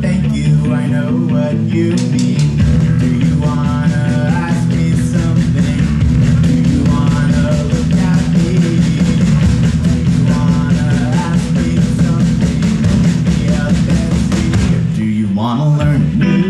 thank you, I know what you mean. Do you wanna ask me something? Do you wanna look at me? Do you wanna new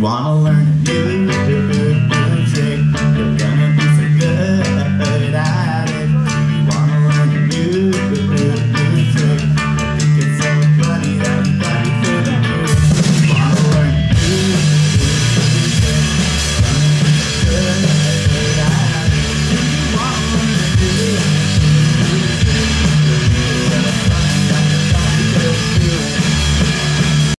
wanna learn